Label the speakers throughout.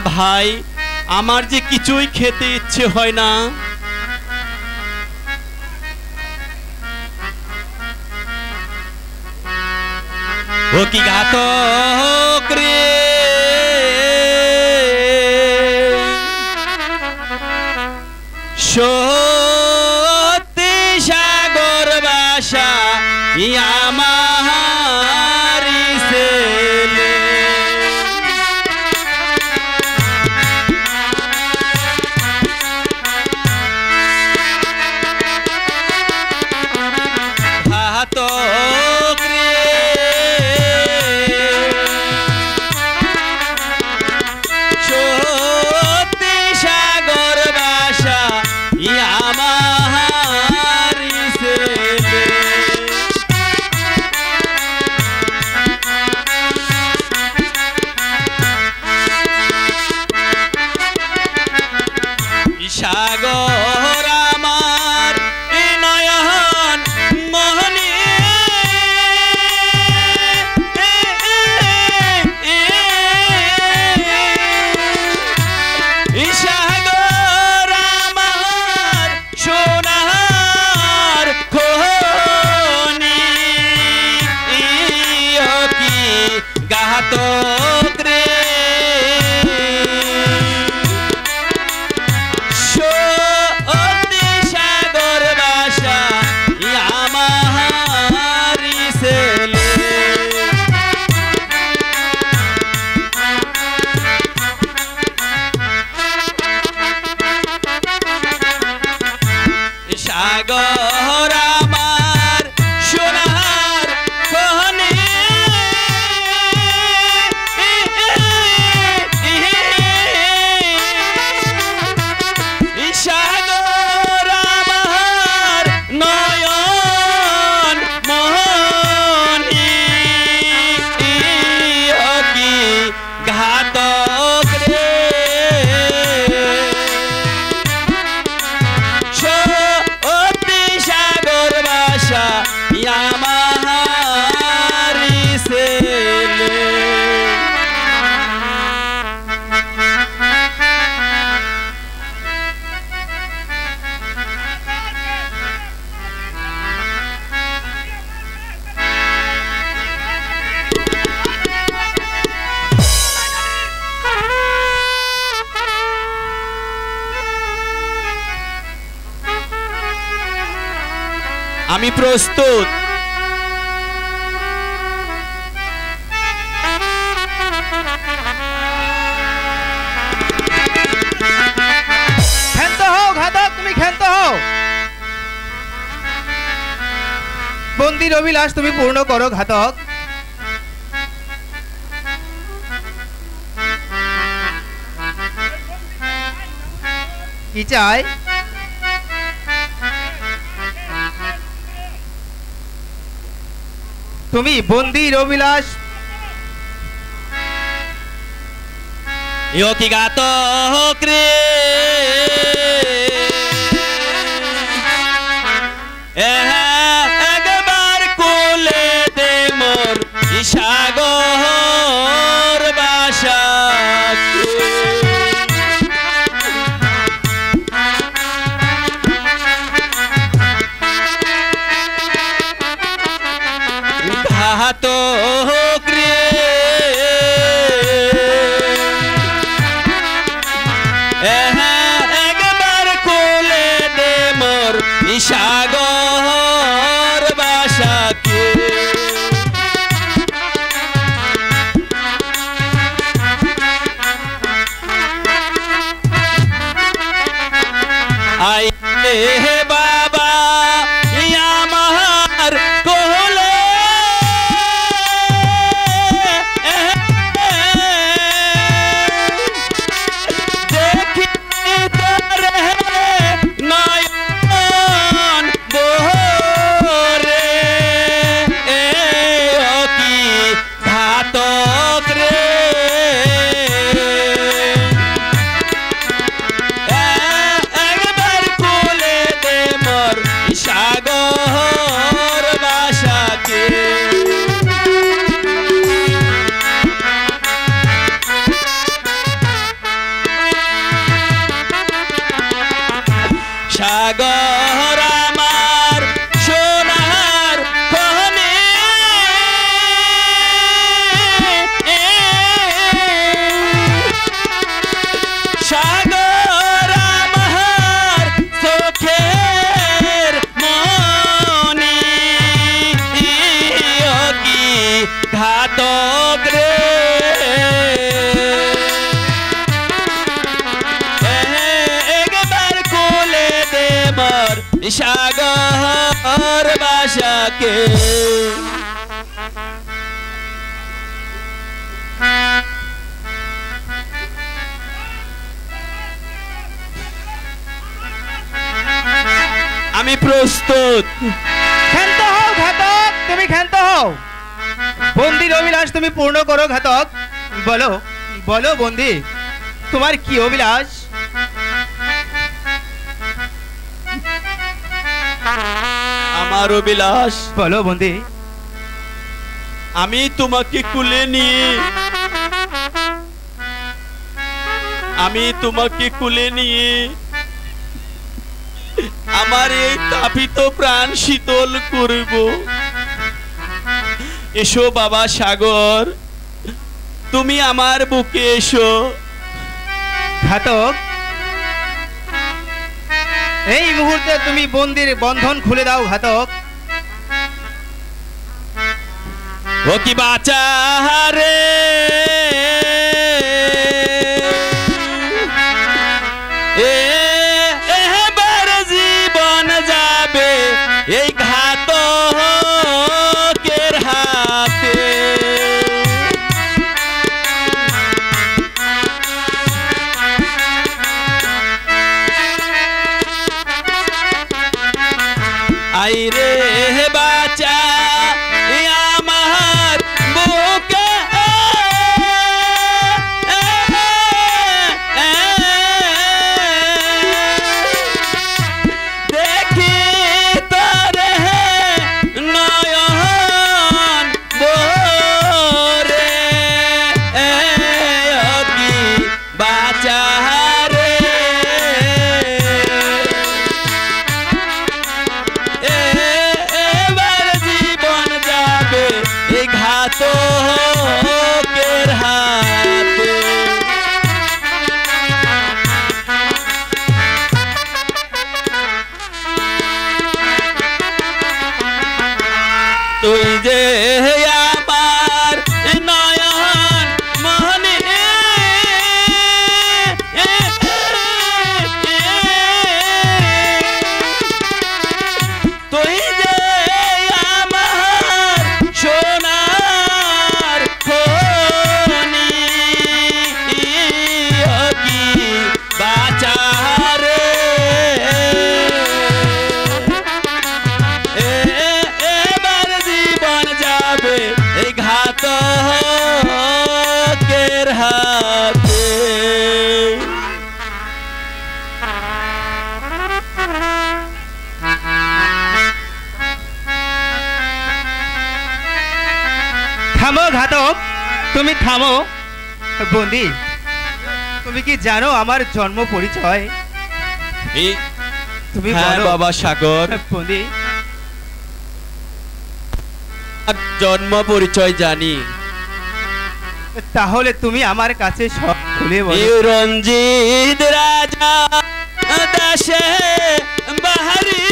Speaker 1: ভাই, আমার যে কিছুই খেতে ইচ্ছে হয় না। ও কি গাত রে? সত্যি সাগর বাসা আমার
Speaker 2: অভিলাষ তুমি পূর্ণ করো ঘাতক। কি চাই? তুমি বন্দির অভিলাষ।
Speaker 1: ইয়কি গাতক রে?
Speaker 2: বলো বন্দি তোমার কি অভিলাষ?
Speaker 1: আমার অভিলাষ।
Speaker 2: বলো বন্দি।
Speaker 1: আমি তোমাকে কুলে নিয়ে আমি তোমাকে কুলে নিয়ে আমার এই তাপিত প্রাণ শীতল করব। এসো বাবা সাগর। তুমি আমার বুকে এসো।
Speaker 2: ঘাতক এই মুহূর্তে তুমি বন্দির বন্ধন খুলে দাও ঘাতক।
Speaker 1: ও কি বাঁচা রে
Speaker 2: তুমি থামো। বন্দি তুমি কি জানো আমার জন্ম পরিচয়? তুমি
Speaker 1: হ্যাঁ বাবা সাগর।
Speaker 2: বন্দি।
Speaker 1: জন্ম পরিচয় জানি।
Speaker 2: তাহলে তুমি আমার কাছে সব খুলে বলো।
Speaker 1: রঞ্জিত রাজা দেশে বাহারি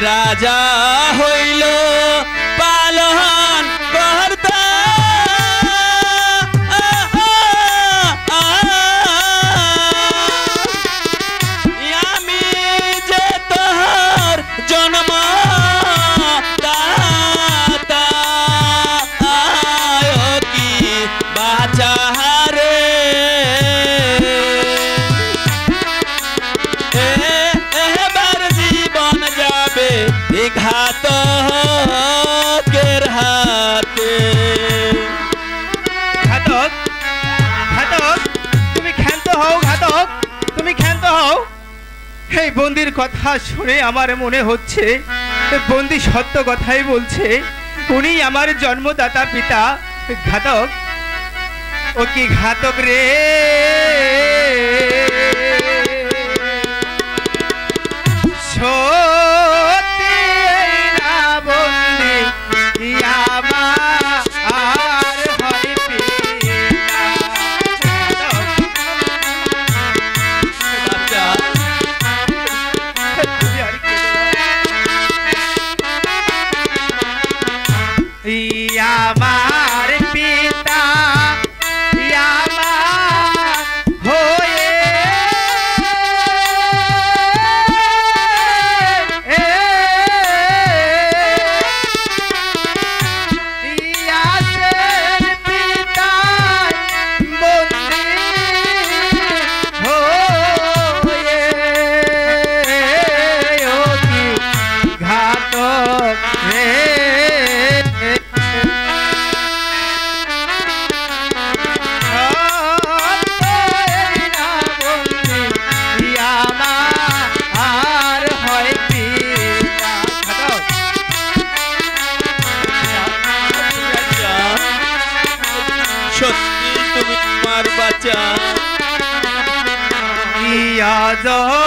Speaker 1: রাজা হইল। এই
Speaker 2: বন্দির কথা শুনে আমার মনে হচ্ছে, বন্দি সত্য কথাই বলছে, উনি আমার জন্মদাতা পিতা, ঘাতক। ও কি ঘাতক রে? অজয়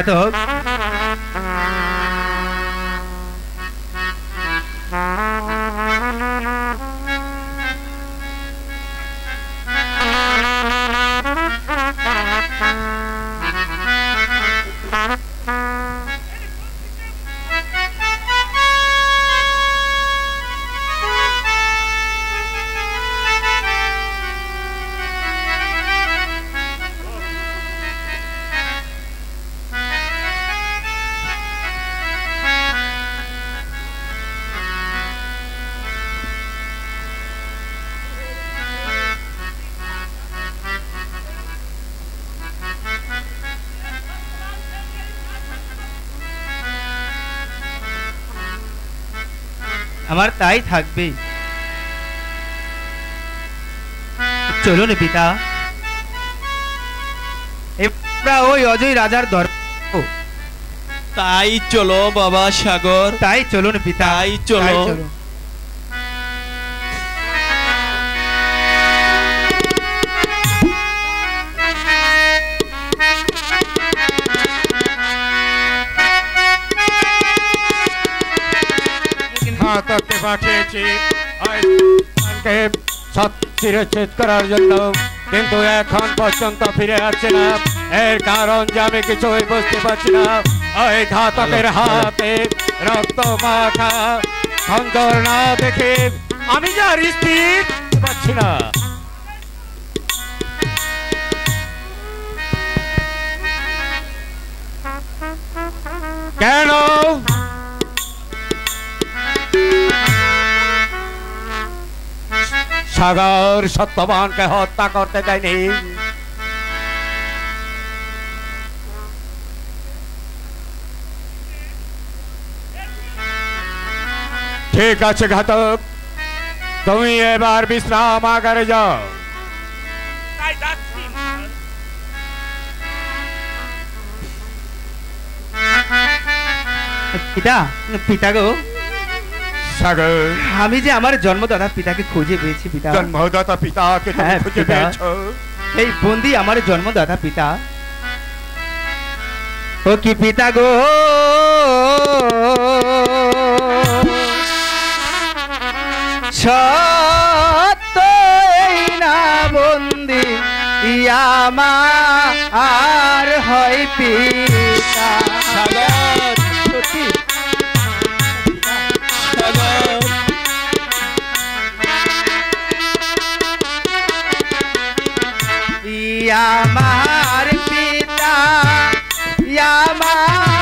Speaker 2: ঘাতক আমার তাই থাকবে। চলুন পিতা। এবার ওই অজয় রাজার দর
Speaker 1: তাই চলো বাবা সাগর।
Speaker 2: তাই চলুন পিতা।
Speaker 1: তাই চলো।
Speaker 3: পাঠিয়েছি শিরচ্ছেদ করার জন্য কিন্তু এখন পর্যন্ত ফিরে আসছে না। এর কারণ যে আমি কিছুই বুঝতে পারছি না। ওই ঘাতকের হাতে রক্ত মাখা খঞ্জর না দেখে আমি যার স্থির পাচ্ছি না। কেন সাগর সত্যবানকে হত্যা করতে দেয়নি। ঠিক আছে ঘাতক। তুমি এবার বিশ্রাম আগারে যাও।
Speaker 2: পিতা পিতা গো।
Speaker 3: সাগর।
Speaker 2: আমি যে আমার জন্মদাতা পিতাকে খুঁজে পেয়েছি পিতা।
Speaker 3: জন্মদাতা পিতাকে
Speaker 2: হ্যাঁ,
Speaker 3: খুঁজে। পেয়েছ।
Speaker 2: এই বন্দি আমার জন্মদাতা পিতা। ও কি পিতা গো? সত্য এই না বন্দি ইয়ামা আর হয় পিতা। আমার পিতা আমার হয়ে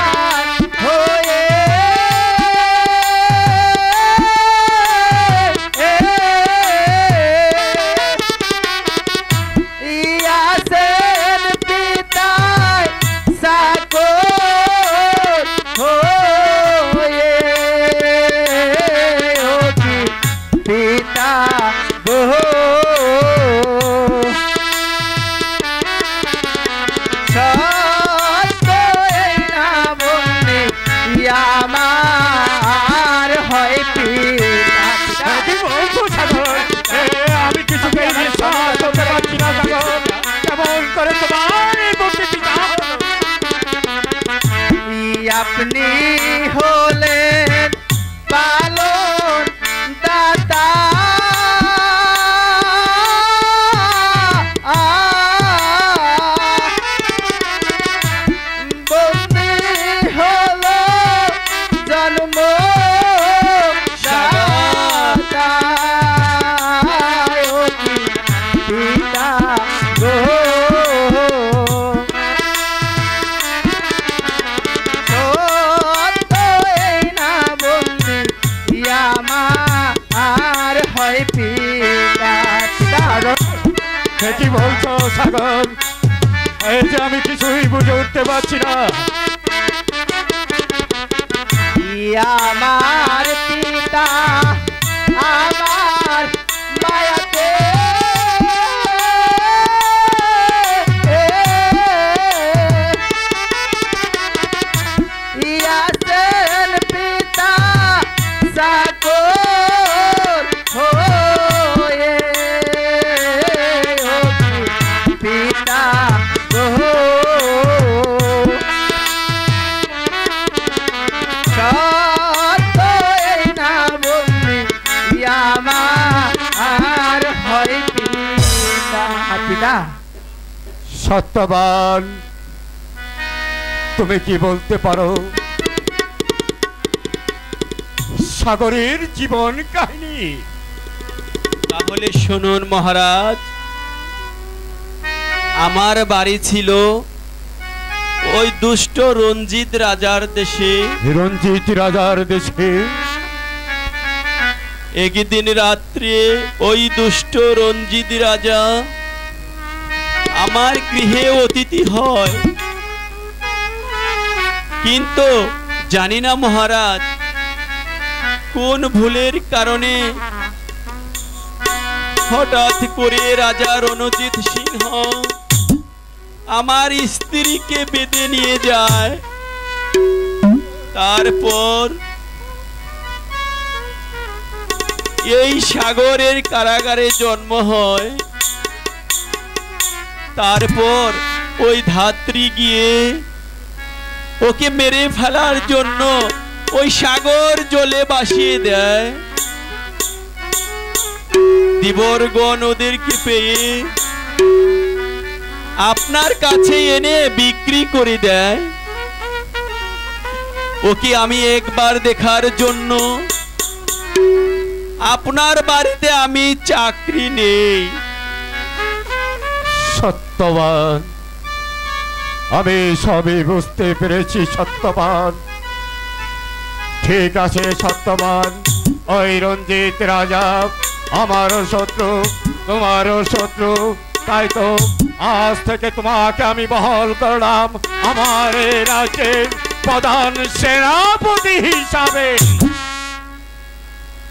Speaker 3: তুমি কি বলতে পারো? সাগরের জীবন কাহিনী।
Speaker 1: তাহলে শুনুন মহারাজ আমার বাড়ি ছিল ওই দুষ্ট রঞ্জিত রাজার দেশে।
Speaker 3: রঞ্জিত রাজার দেশে।
Speaker 1: একদিন রাত্রে ওই দুষ্ট রঞ্জিত রাজা আমার গৃহে অতিথি হয়। কিন্তু জানি না মহারাজ, কোন ভুলের কারণে হঠাৎ করে রাজা রণজিৎ সিংহ আমার স্ত্রীকে বেঁধে নিয়ে যায়। তারপর এই সাগরের কারাগারে জন্ম হয়। তারপর ওই ধাত্রী গিয়ে ওকে মেরে ফেলার জন্য ওই সাগর জলে বাসিয়ে দেয়। দিবরগণ ওদেরকে পেয়ে আপনার কাছে এনে বিক্রি করে দেয়। ওকে আমি একবার দেখার জন্য আপনার বাড়িতে আমি চাকরি নেই।
Speaker 3: সত্যবান। আমি সবই বুঝতে পেরেছি সত্যবান। ঠিক আছে সত্যবান। ওই রঞ্জিত রাজা আমারও শত্রু তোমারও শত্রু। তাই তো আজ থেকে তোমাকে আমি বহল করলাম আমার এই রাজ্যের প্রধান সেনাপতি হিসাবে।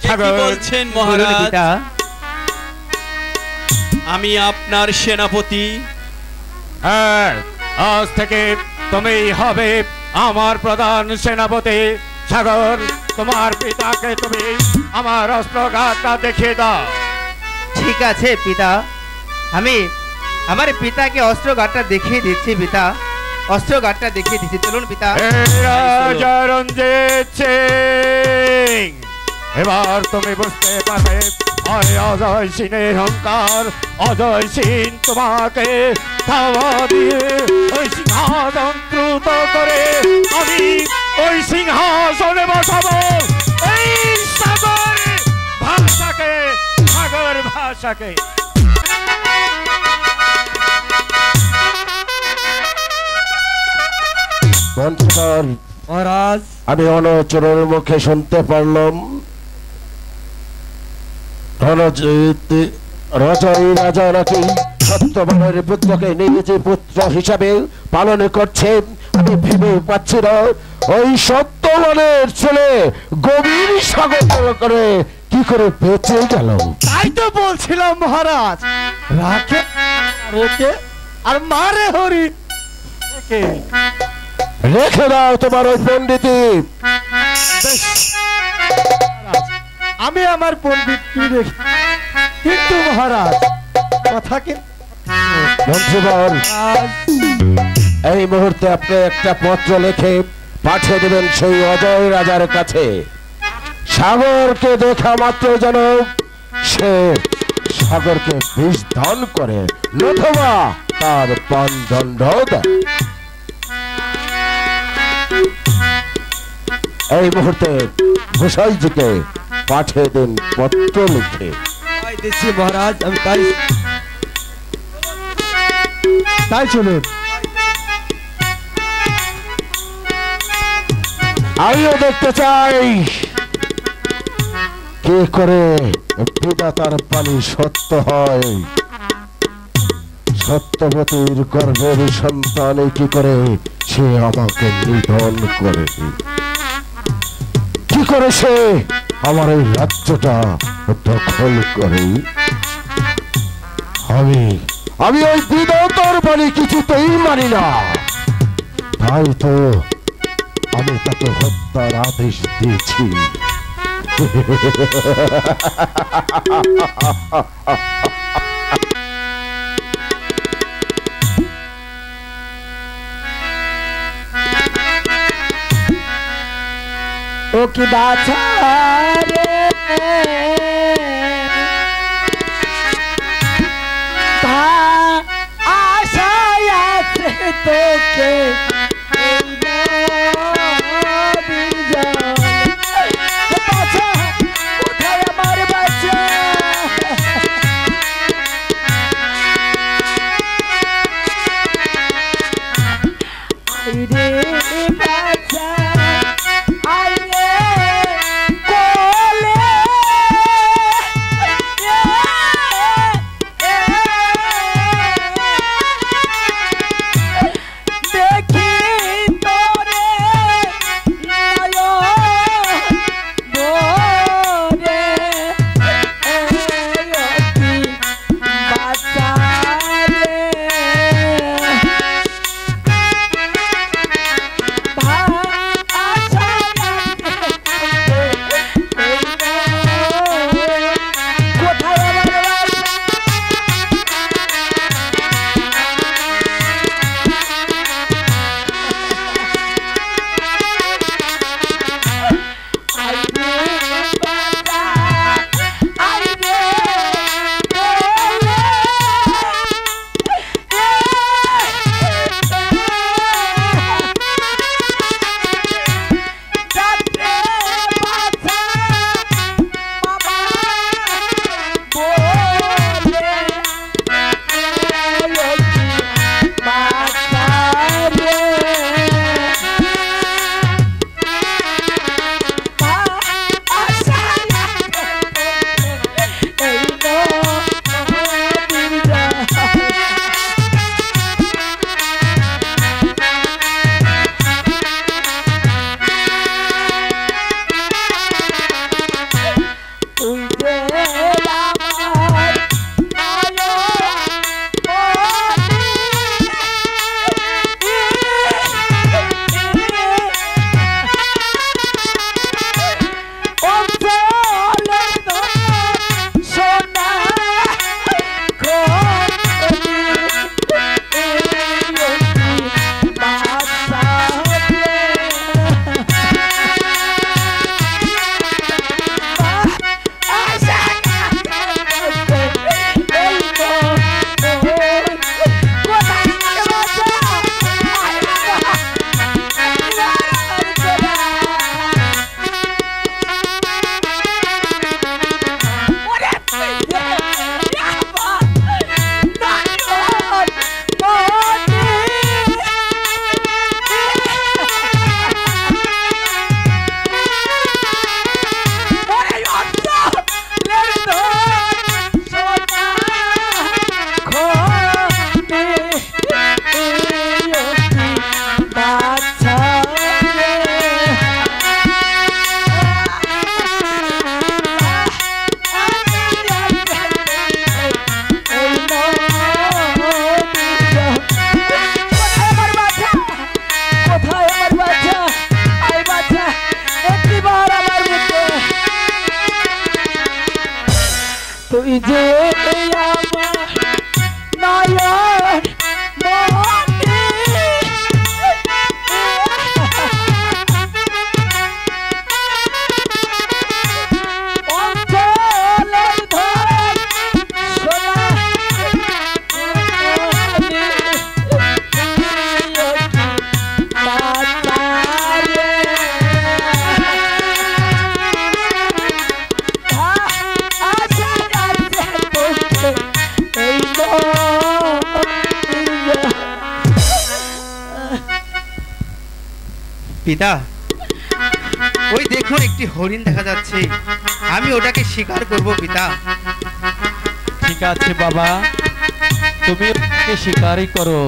Speaker 1: এ বলছেন মহারাজ? আমি আপনার সেনাপতি।
Speaker 3: হ্যাঁ আজ থেকে তুমি হবে আমার প্রধান সেনাপতি। সাগর তোমার পিতাকে তুমি আমার অস্ত্রঘাতটা দেখিয়ে দাও।
Speaker 2: ঠিক আছে পিতা। আমি আমার পিতাকে অস্ত্রঘাটটা দেখিয়ে দিচ্ছি পিতা। অস্ত্রঘাটটা দেখিয়ে দিচ্ছি। চলুন পিতা।
Speaker 3: রঞ্জিত সিং। এবার তুমি বুঝতে পারবে হয় অজয় সিংয়ের অহংকার। অজয় সিং তোমাকে ধাওয়া দিয়ে ওই সিংহাসন দ্রুত করে আমি ওই সিংহাসনে বসাবো। এই সাগর ভাষাকে সাগর ভাষাকে।
Speaker 2: মহারাজ।
Speaker 4: আমি অনচরের মুখে শুনতে পারলাম। রজয় রাজা নাকি সত্যবানের পুত্রকে নিজে পুত্র হিসাবে পালন করছে। আমি ভেবে পাচ্ছি না ওই সত্যবানের ছেলে গভীর সাগর করে কি করে বেঁচে গেল?
Speaker 5: তাই তো বলছিলাম মহারাজ রাখে রেখে আর মারে হরি। রেখে।
Speaker 4: দাও তোমার ওই
Speaker 5: মহারাজ, আমি আমার পণ্ডিত কিন্তু মহারাজ কথা কিন্তু
Speaker 4: এই মুহূর্তে আপনি একটা পত্র লেখে পাঠিয়ে দেবেন সেই অজয় রাজার কাছে। সাগরকে দেখা মাত্র যেন সে সাগরকে বিষ দান করে নথবা তার পান দণ্ড দেয়। এই মুহূর্তে ঘোষাইজিকে পাঠিয়ে দিন পত্র লিখে।
Speaker 1: দিচ্ছি মহারাজ আমি তাই
Speaker 5: তাই চলুন
Speaker 4: আমিও দেখতে চাই। কে করে বিধাতার পানি সত্য হয়? সত্যবতীর গর্ভের সন্তানে কি করে সে আমাকে নিধন করে কি করে সে আমার এই রাজ্যটা দখল করে। আমি আমি ওই বিধাতার বাণী কিছুতেই মানি না। তাই তো আমি তাকে হত্যার আদেশ দিয়েছি।
Speaker 6: ও কি বাছা? রে ওকে শিকারই করো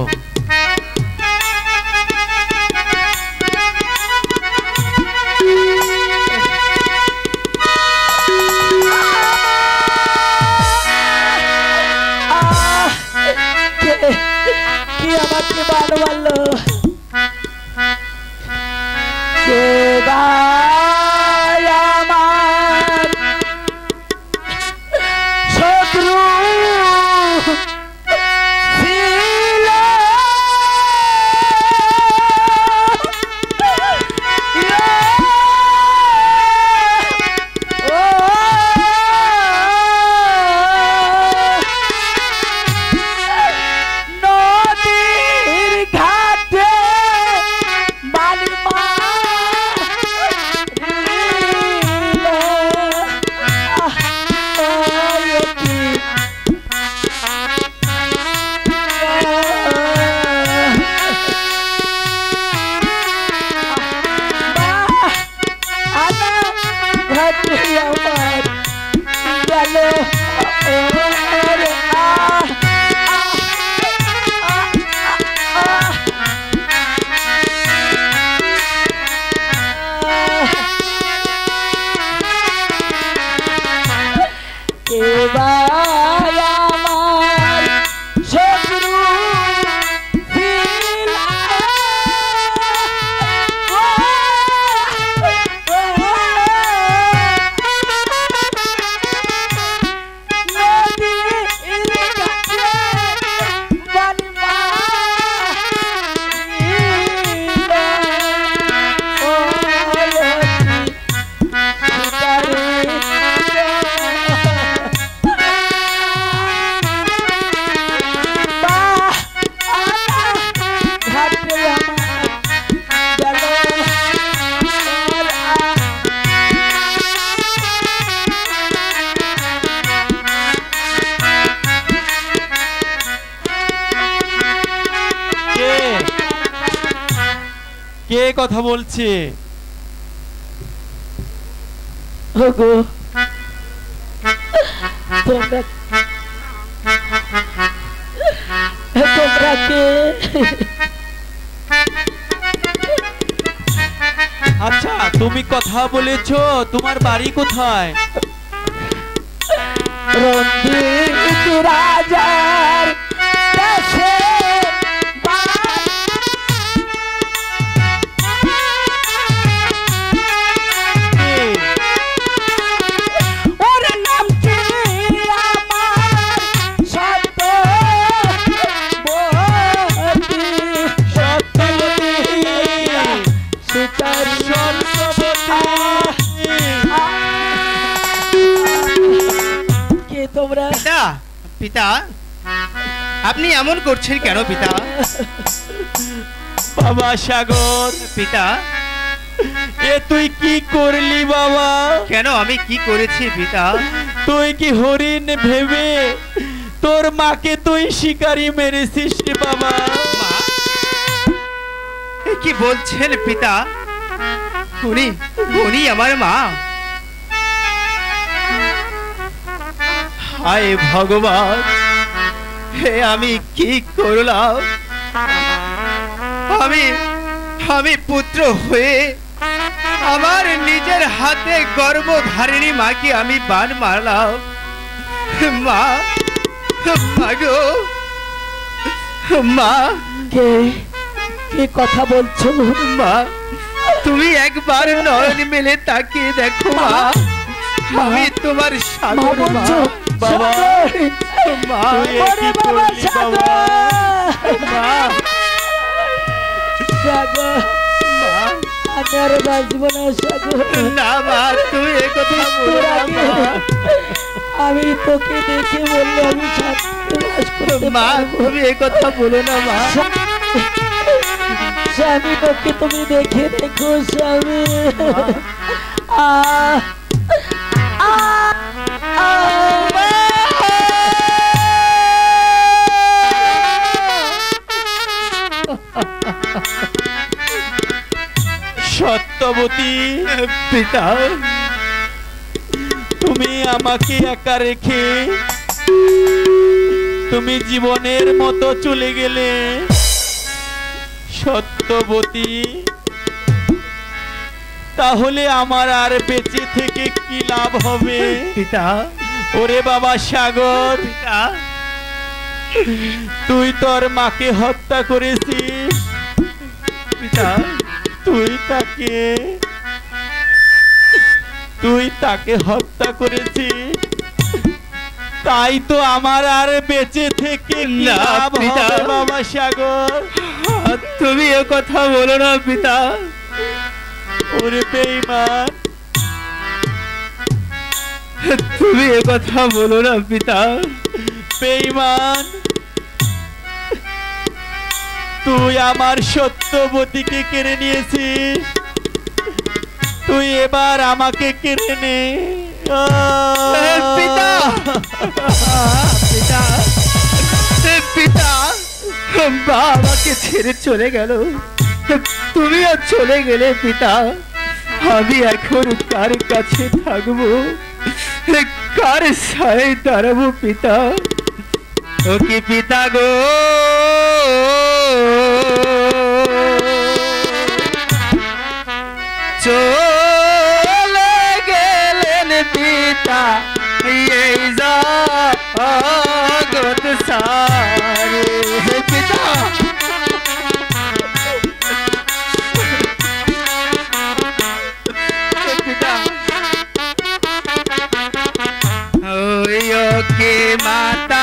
Speaker 6: বাড়ি
Speaker 2: পিতা? আপনি এমন করছেন কেন পিতা?
Speaker 6: বাবা সাগর।
Speaker 2: পিতা?
Speaker 6: এ তুই কি করলি বাবা?
Speaker 2: কেন আমি কি করেছি পিতা?
Speaker 6: তুই কি হরিণ ভেবে তোর মাকে তুই শিকারি মেরেছিস বাবা?
Speaker 2: কি বলছেন পিতা? উনি উনি আমার মা। হায় ভগবান হে আমি কি করলাম? আমি আমি পুত্র হয়ে আমার নিজের হাতে গর্ভধারিণী মাকে আমি বান মারলাম। মা মাগো মা।
Speaker 1: কে কে কথা বলছো?
Speaker 2: মা তুমি একবার নয়ন মেলে তাকিয়ে দেখো মা। আমি তোমার সাগর মা।
Speaker 1: আমি তোকে দেখে বললে আমি
Speaker 2: মা তুমি কথা বলো না মা
Speaker 1: স্বামী তোকে তুমি দেখে দেখো স্বামী আহ আহ সত্যবতী
Speaker 2: পিতা
Speaker 1: তুমি আমাকে একা রেখে তুমি জীবনের মতো চলে গেলে। সত্যবতী তাহলে আমার আর বেঁচে থেকে কি লাভ হবে?
Speaker 2: পিতা
Speaker 1: ওরে বাবা সাগর
Speaker 2: পিতা
Speaker 1: তুই তোর মাকে হত্যা করেছিস।
Speaker 2: পিতা
Speaker 1: তুই তাকে তুই তাকে হত্যা করেছিস? তাই তো আমার আর বেঁচে থেকে
Speaker 2: না,
Speaker 1: লাভ
Speaker 2: পিতা।
Speaker 1: বাবা সাগর।
Speaker 2: তুমি এ কথা বলো না পিতা।
Speaker 1: ওরে বেইমান
Speaker 2: তুমি এ কথা বলো না পিতা।
Speaker 1: বেইমান তুই আমার সত্যবতীকে কেড়ে নিয়েছিস। তুই এবার আমাকে কেড়ে নে।
Speaker 2: পিতা! বাবাকে ছেড়ে চলে গেল। তুমিও চলে গেলে পিতা আমি এখন কার কাছে থাকব? কার সায় দাঁড়াবো পিতা? ও কি পিতা গো চলে গেলেন পিতা এই জগৎ সারে হে পিতা হে পিতা ওই ওকে মাতা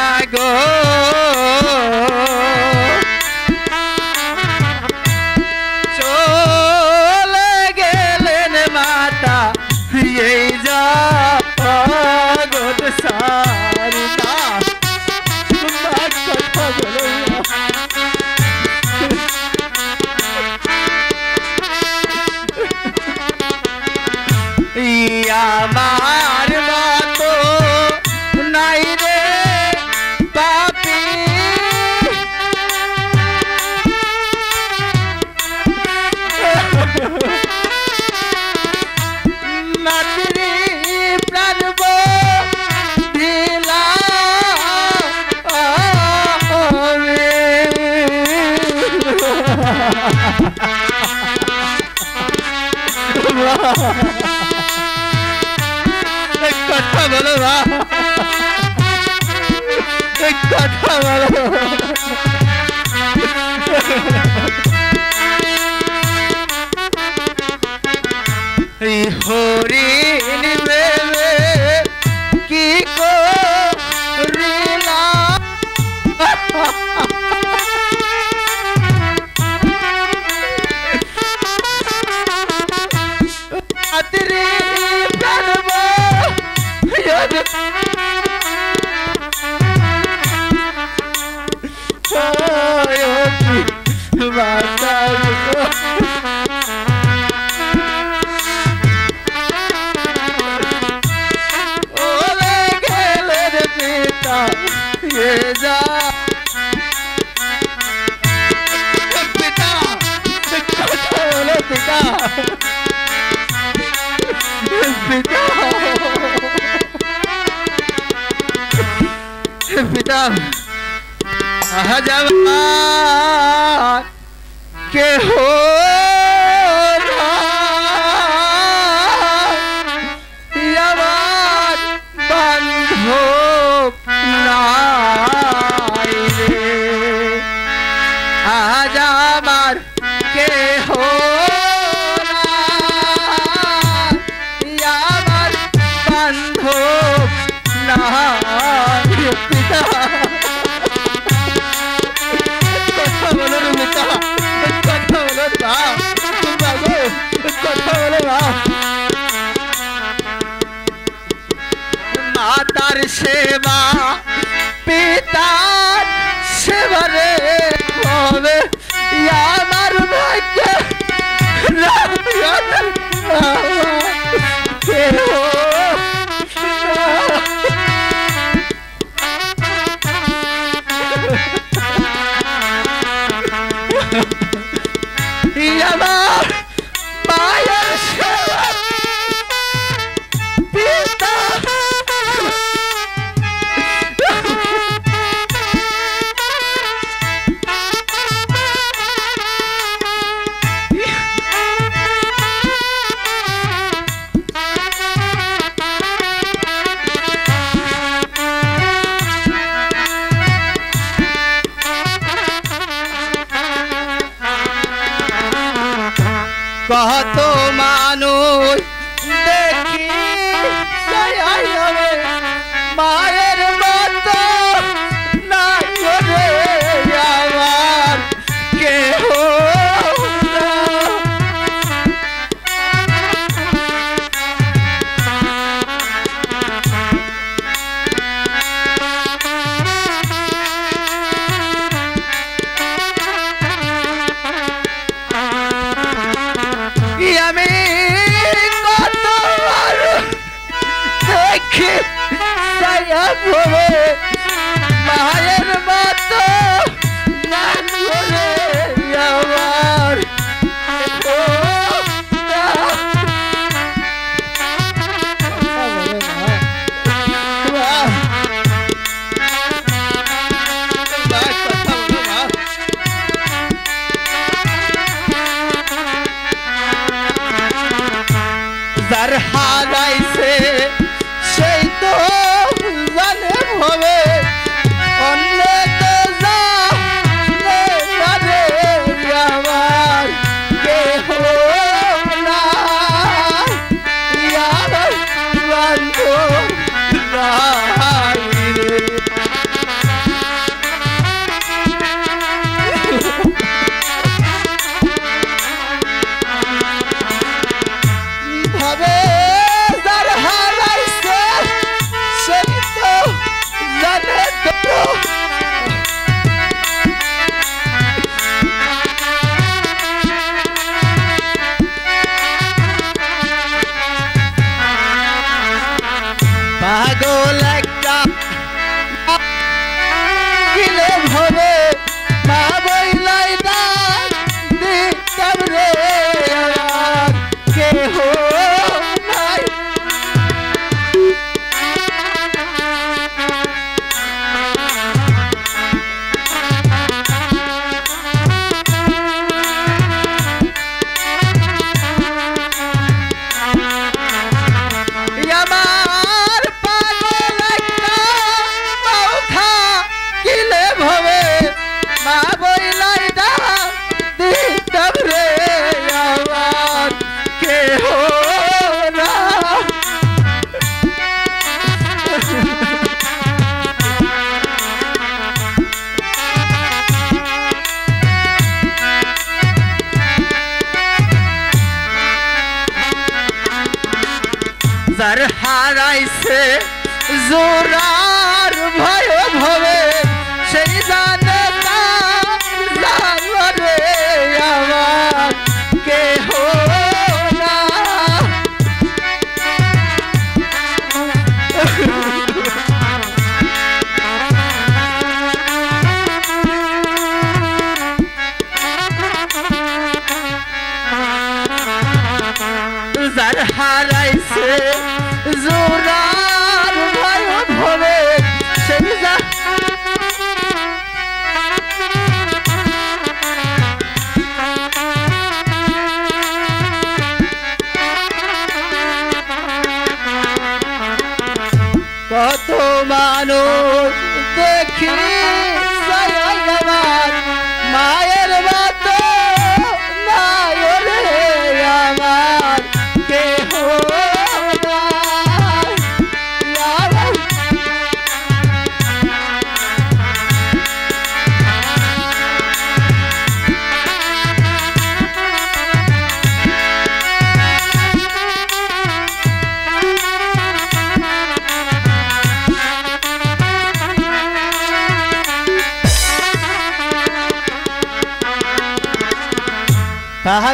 Speaker 2: কথা বলো এই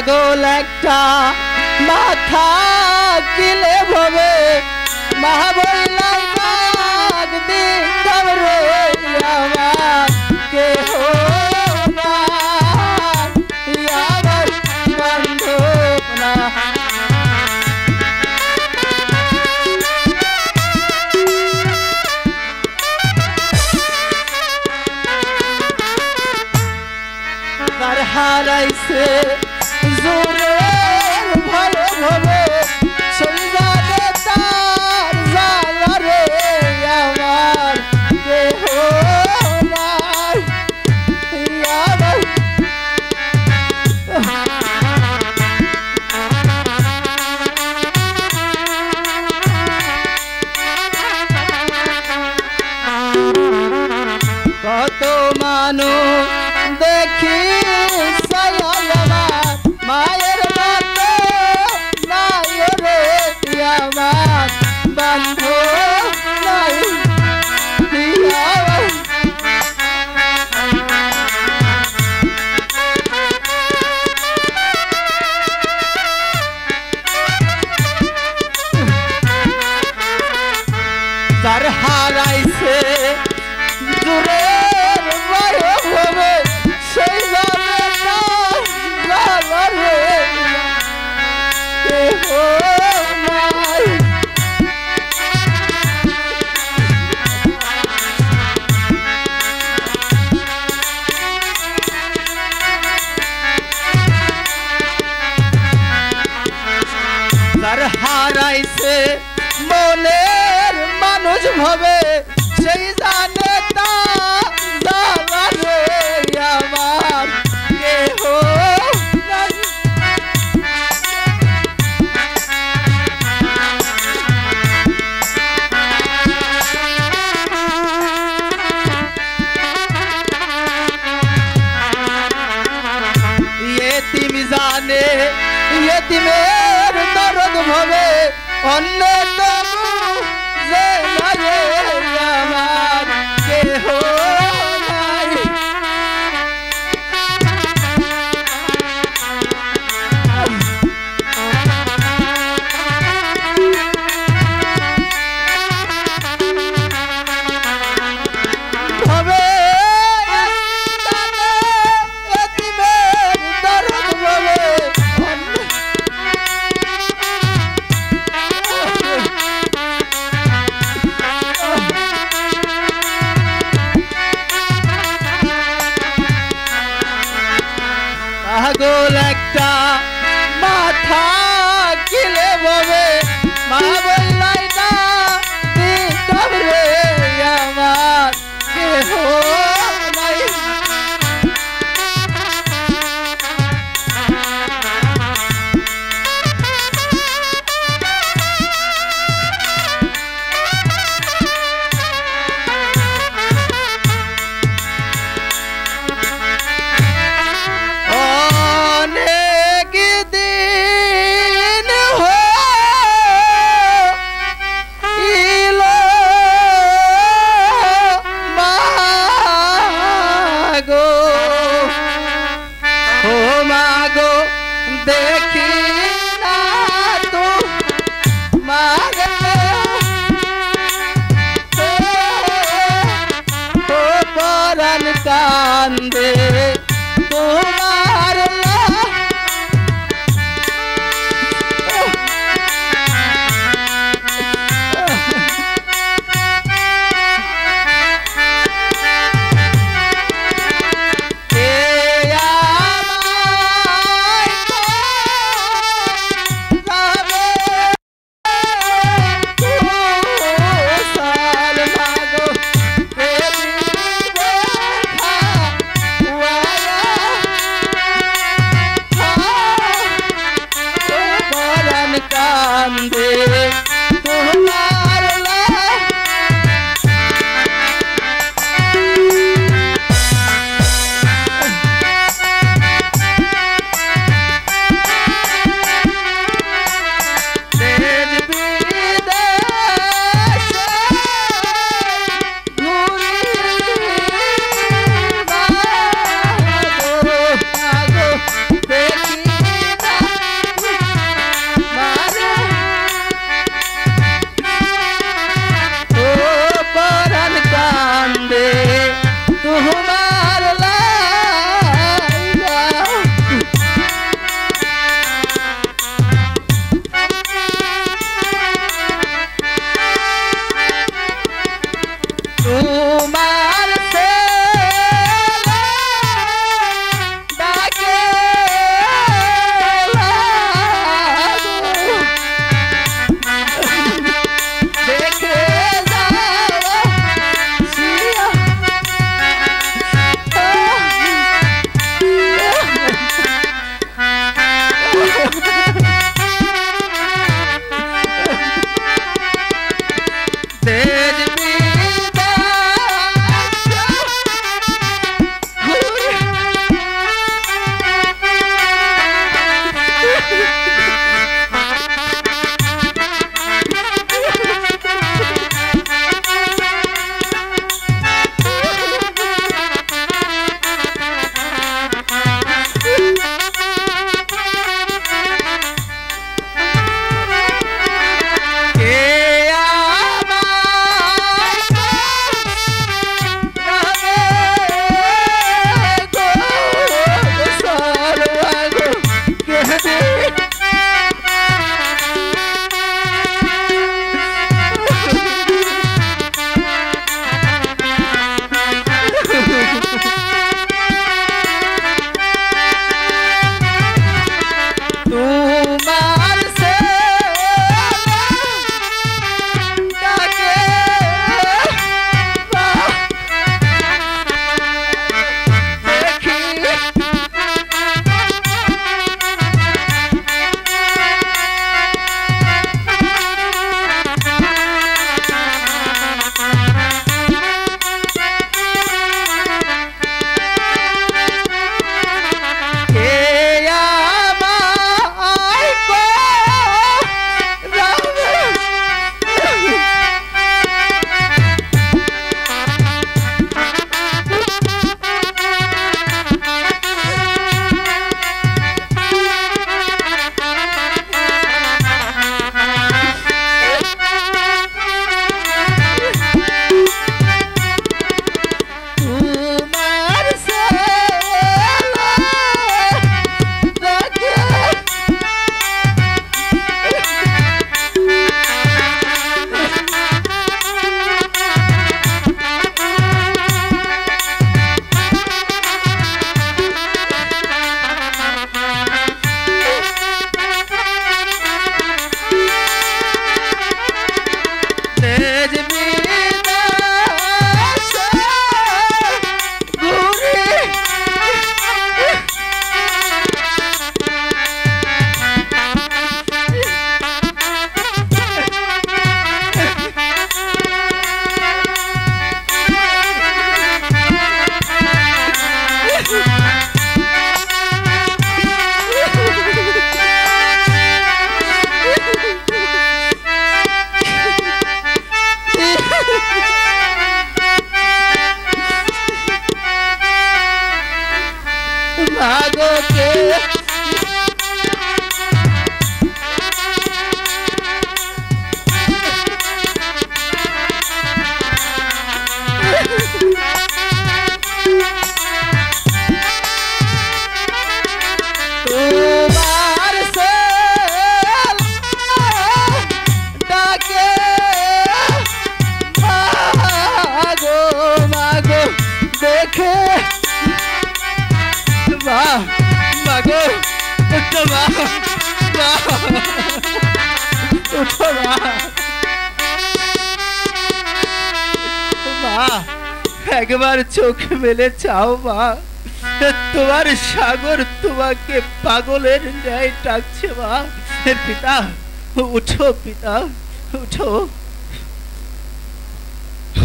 Speaker 2: পাগল একটা মাথা কিলে ভবে মহাবৈলাই ডাক দিতাম রে আমার কেহ হারাইছে হারাইছে। মনের মানুষ ভাবে সেই জানে মা, তোমার সাগর তোমাকে পাগলের ন্যায় ডাকছে মা। পিতা, উঠো পিতা, উঠো।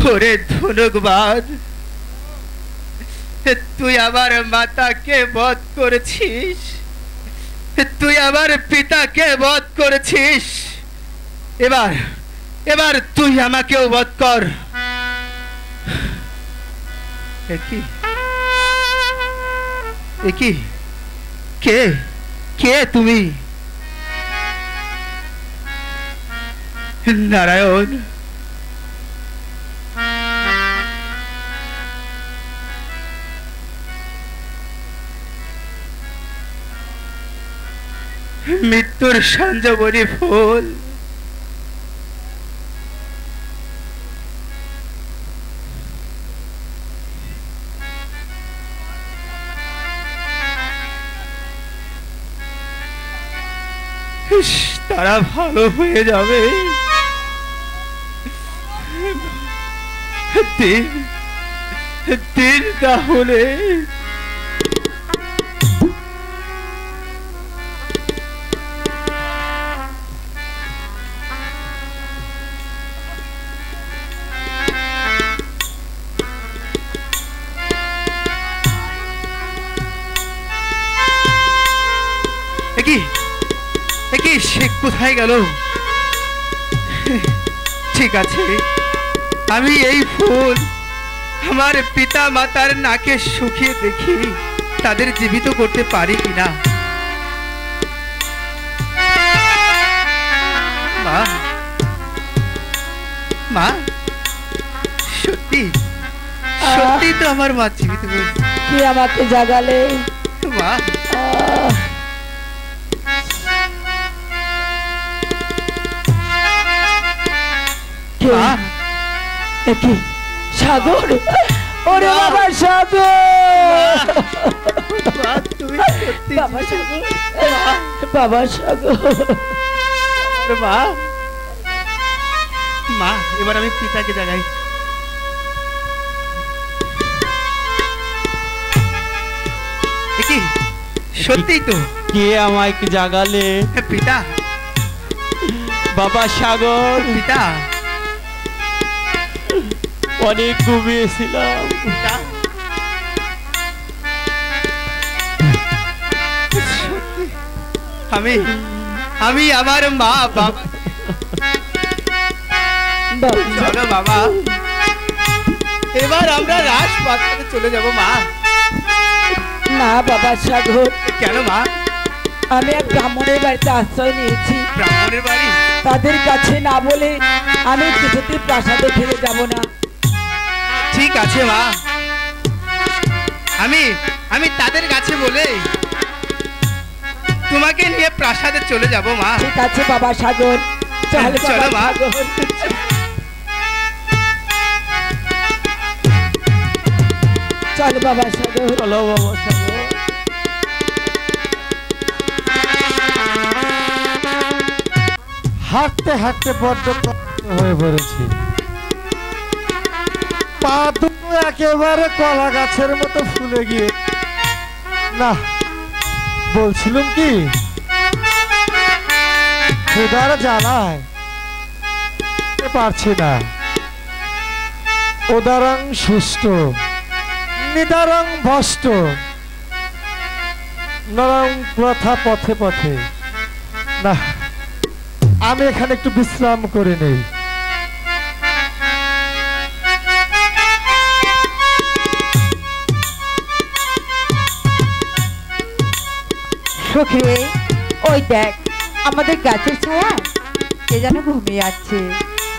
Speaker 2: ওরে ধনুকবাদ তুই আমার মাতাকে বধ করেছিস। তুই আমার পিতাকে বধ করেছিস। এবার এবার তুই আমাকেও বধ কর। একই একই কে? কে তুমি? নারায়ণ। মৃত্যুর সঞ্জবনী ফুল। তারা ভালো হয়ে যাবে। দিন দিন তাহলে কোথায় গেল? ঠিক আছে আমি এই ফুল আমার পিতা মাতার নাকে শুকিয়ে দেখি তাদের জীবিত করতে পারি কিনা। মা মা সত্যি সত্যি তো আমার মা জীবিত।
Speaker 6: কে আমাকে জাগালে?
Speaker 2: মা
Speaker 6: কে?
Speaker 2: মা
Speaker 6: এ কি? সাগর? ওরে বাবা সাগর!
Speaker 2: মা। তুমি সত্যি
Speaker 6: বাবা সাগর! বাবা সাগর
Speaker 2: মা। মা এবার আমি পিতাকে জাগাই সত্যিই তো?
Speaker 1: কে আমায় জাগালে?
Speaker 2: পিতা।
Speaker 1: বাবা সাগর!
Speaker 2: পিতা।
Speaker 1: অনেক ঘুমিয়েছিলাম।
Speaker 2: আমি আমি আমার মা বাবা। চলো বাবা। এবার আমরা রাস পাত্রে চলে যাব মা।
Speaker 6: না বাবা সাগর।
Speaker 2: কেন মা?
Speaker 6: আমি এক ব্রাহ্মণের বাড়িতে আশ্রয় নিয়েছি।
Speaker 2: ব্রাহ্মণের বাড়ি?
Speaker 6: তাদের কাছে না বলে আমি কিছুতে প্রাসাদে ফিরে যাব না।
Speaker 2: ঠিক আছে মা। আমি আমি তাদের কাছে বলে তোমাকে নিয়ে প্রাসাদে চলে যাব মা।
Speaker 6: ঠিক আছে বাবা সাগর। চল
Speaker 2: চলো, মা।
Speaker 6: সাগর। চল বাবা সাগর।
Speaker 1: চলো বাবা সাগর।
Speaker 5: হাঁটতে হাঁটতে বড্ড হয়ে পড়েছি। পা দুটো একেবারে কলা গাছের মতো ফুলে গিয়ে না, বলছিলাম কি? জ্বালায় খেতে পারছি না। উদারং সুষ্ট নিদারং ভষ্ট, নরং প্রথা পথে পথে। না, আমি এখানে একটু বিশ্রাম করে নেই।
Speaker 7: সখী ওই দেখ, আমাদের গাছের ছায়া। কে যেন ঘুমিয়ে আছে।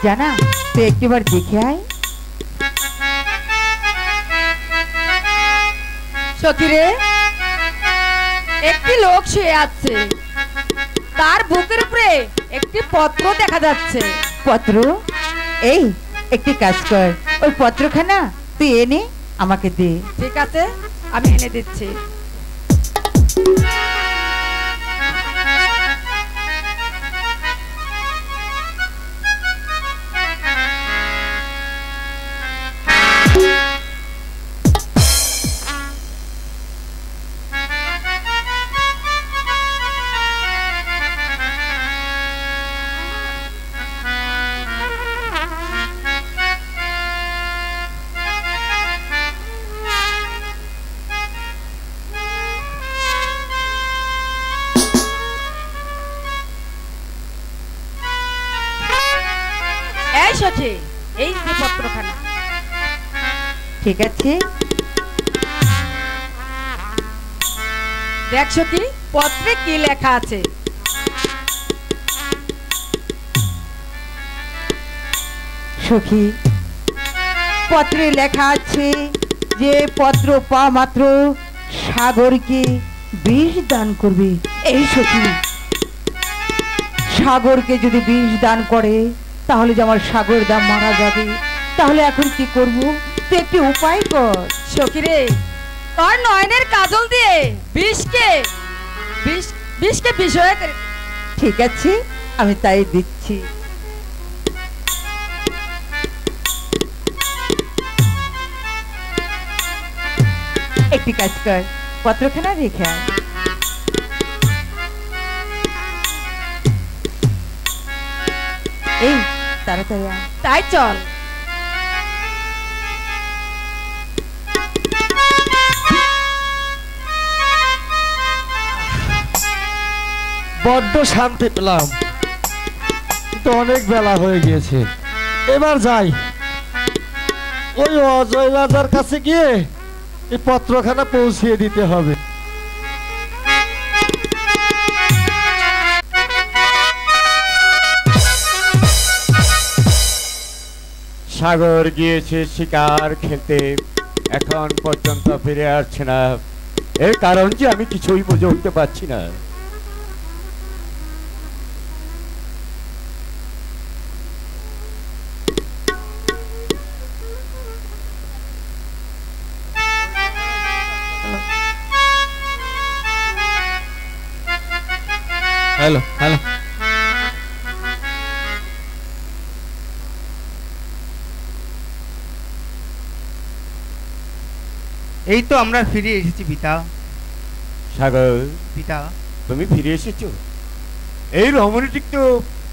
Speaker 7: জানা, তুই একটিবার দেখে আয়।
Speaker 8: সখিরে একটি লোক শুয়ে আছে। তার বুকের উপরে একটি পত্র দেখা যাচ্ছে।
Speaker 7: পত্র? এই, একটি কাজ কর। ওই পত্রখানা তুই এনে আমাকে দে।
Speaker 8: ঠিক আছে, আমি এনে দিচ্ছি।
Speaker 7: ঠিক আছে।
Speaker 8: দেখ সখী পত্রে কি লেখা আছে?
Speaker 7: সখী, পত্রে লেখা আছে যে পত্র পা মাত্র সাগরকে বিষ দান করবে। এই সখী, সাগরকে যদি বিষ দান করে, তাহলে যে আমার সাগর দাম মারা যাবে। তাহলে এখন কি করব? তুই একটি উপায় কর।
Speaker 8: সখীরে তোর নয়নের কাজল দিয়ে বিষকে বিষ বিষকে বিষয়
Speaker 7: ঠিক আছে আমি তাই দিচ্ছি। একটি কাজ কর পত্রখানা রেখে আয়। এই তাড়াতাড়ি
Speaker 8: তাই চল।
Speaker 5: বড্ড শান্তি পেলাম। কিন্তু অনেক বেলা হয়ে গিয়েছে। এবার যাই। ওই অজয় রাজার কাছে গিয়ে এই পত্রখানা পৌঁছিয়ে দিতে হবে।
Speaker 3: সাগর গিয়েছে শিকার খেলতে এখন পর্যন্ত ফিরে আসছে না। এর কারণ যে আমি কিছুই বুঝে উঠতে পারছি না।
Speaker 1: হ্যালো হ্যালো
Speaker 2: এই তো আমরা ফিরে এসেছি পিতা।
Speaker 3: সাগর
Speaker 2: পিতা।
Speaker 3: তুমি ফিরে এসেছ? এই রমণীটি তো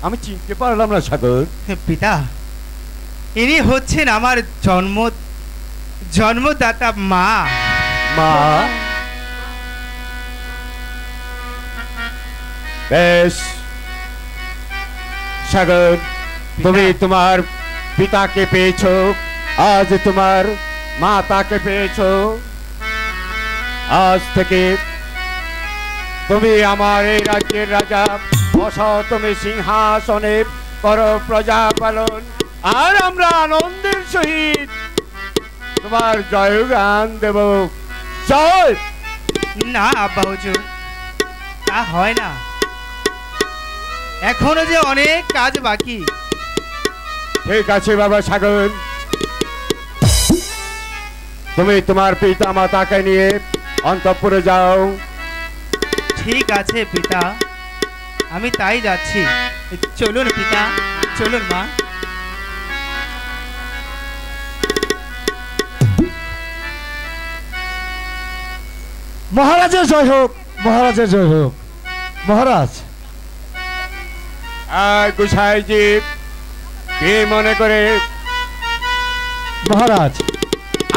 Speaker 3: আমি চিনতে পারলাম না সাগর।
Speaker 2: পিতা ইনি হচ্ছেন আমার জন্ম জন্মদাতা মা।
Speaker 3: মা? বেশ। সাগর তুমি তোমার পিতাকে পেয়েছ আজ তোমার মাতাকে পেয়েছ। আজ থেকে তুমি আমার এই রাজ্যের রাজা বস তুমি সিংহাসনে করো প্রজা পালন। আর আমরা আনন্দের সহিত তোমার জয়গান দেব। জয়
Speaker 2: না আব্বা হুজুর তা হয় না। এখনও যে অনেক কাজ বাকি।
Speaker 3: ঠিক আছে বাবা সাগর। তুমি তোমার পিতা মাতাকে নিয়ে অন্তঃপুরে যাও।
Speaker 2: ঠিক আছে পিতা। আমি তাই যাচ্ছি। চলুন পিতা চলুন মা।
Speaker 5: মহারাজের জয় হোক মহারাজের জয় হোক। মহারাজ
Speaker 3: গুসাইজি কি মনে করে?
Speaker 5: মহারাজ,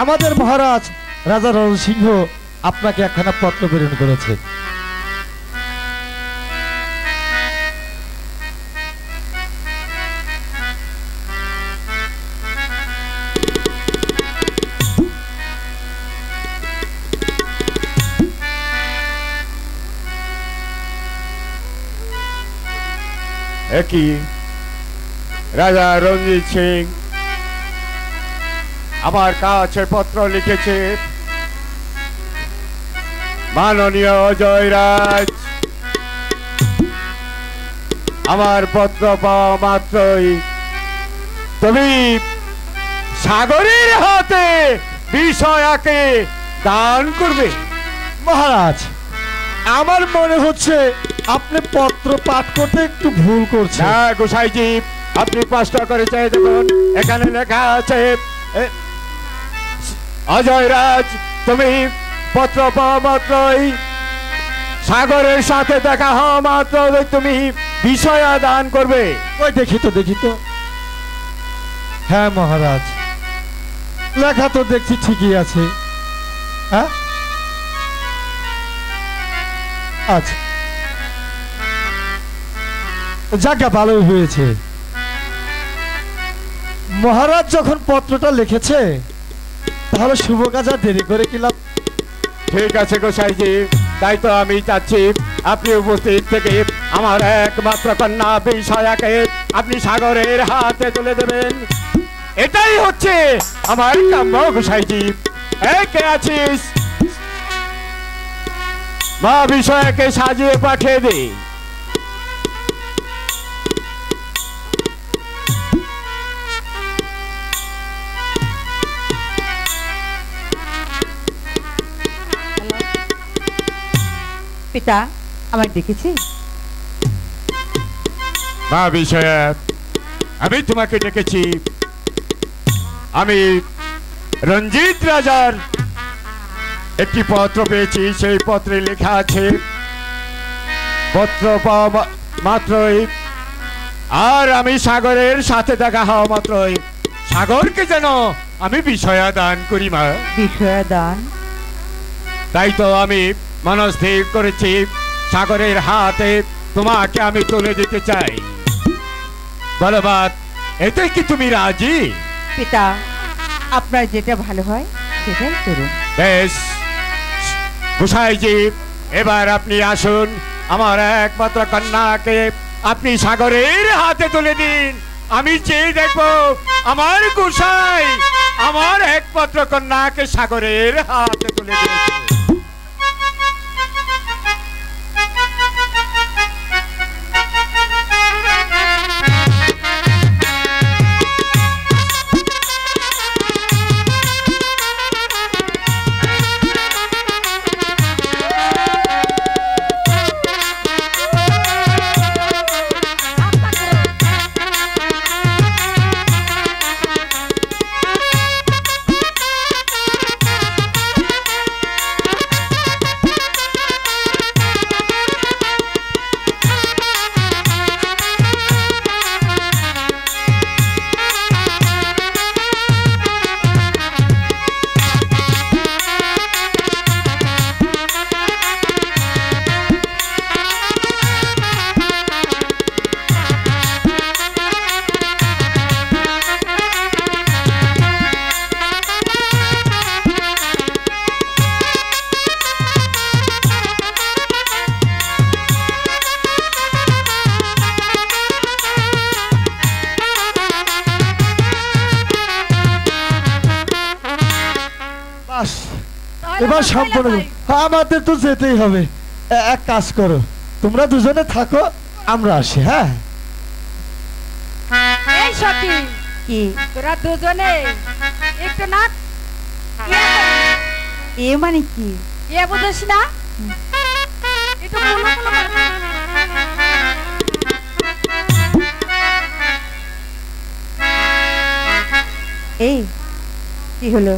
Speaker 5: আমাদের মহারাজ রাজা রণ সিংহ আপনাকে একখানা পত্র প্রেরণ করেছে।
Speaker 3: একই। রাজা রঞ্জিত সিং আমার কাছে পত্র লিখেছে, মাননীয় জয়রাজ, আমার পত্র পাওয়া মাত্রই তুমি সাগরের হাতে বিষয়াকে দান করবে।
Speaker 5: মহারাজ আমার মনে হচ্ছে আপনি পত্র পাঠ করতে একটু ভুল করছেন।
Speaker 3: না গোসাইজি আপনি পাঁচটা করে চাই দেখুন। এখানে লেখা আছে অজয় রাজ তুমি পত্র পাওয়া মাত্রই। সাগরের সাথে দেখা হওয়া মাত্র তুমি বিষয়া দান করবে।
Speaker 5: ওই দেখি তো দেখি তো। হ্যাঁ মহারাজ লেখা তো দেখছি ঠিকই আছে। হ্যাঁ? আচ্ছা যাকে ভালোই হয়েছে। মহারাজ যখন পত্রটা লিখেছে, তাহলে শুভ কাজ দেরি করে কি লাভ?
Speaker 3: ঠিক আছে গোসাইজি, তাই তো আমি চাচ্ছি আপনি উপস্থিত থেকে আমার একমাত্র কন্যা বিষয়াকে আপনি সাগরের হাতে তুলে দেবেন। এটাই হচ্ছে আমার কাম্য গোসাইজি। এই, কে আছিস? মা বিষয়াকে সাজিয়ে পাঠিয়ে দিই।
Speaker 7: পিতা আমার দেখেছি
Speaker 3: মা বিষয়া আমি তোমাকে ডেকেছি। আমি রঞ্জিত রাজার একটি পত্র পেয়েছি সেই পত্রে লেখা আছে পত্র পাওয়া মাত্রই। আর আমি সাগরের সাথে দেখা হওয়া মাত্রই। সাগরকে যেন আমি বিষয়া দান করি মা।
Speaker 7: বিষয়া দান?
Speaker 3: তাই তো আমি মনস্থির করেছি সাগরের হাতে তোমাকে আমি তুলে দিতে চাই। বলবাদ এতে কি তুমি রাজি?
Speaker 7: পিতা আপনার যেটা ভালো হয় সেটাই করুন।
Speaker 3: বেশ। গুসাইজি এবার আপনি আসুন। আমার একমাত্র কন্যাকে আপনি সাগরের হাতে তুলে দিন। আমি চেয়ে দেখব, আমার গোসাই আমার একমাত্র কন্যাকে সাগরের হাতে তুলে দিয়েছে।
Speaker 5: সম্পূর্ণ হ্যাঁ, আমাদের তো যেতেই হবে এ- এক কাজ করো তোমরা দুজনে থাকো আমরা আসি হ্যাঁ
Speaker 8: এই সখী
Speaker 7: কি
Speaker 8: তোরা দুজনে একটু না
Speaker 7: এ মানে কি
Speaker 8: এ বুঝিস না একটু কোনো কোনো
Speaker 7: এই কি হলো